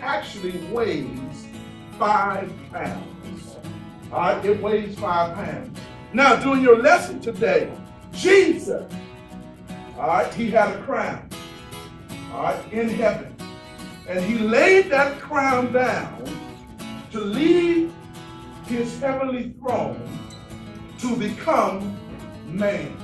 actually weighs five pounds. All right, it weighs five pounds. Now, during your lesson today, Jesus, all right, he had a crown, all right, in heaven. And he laid that crown down to leave his heavenly throne to become man.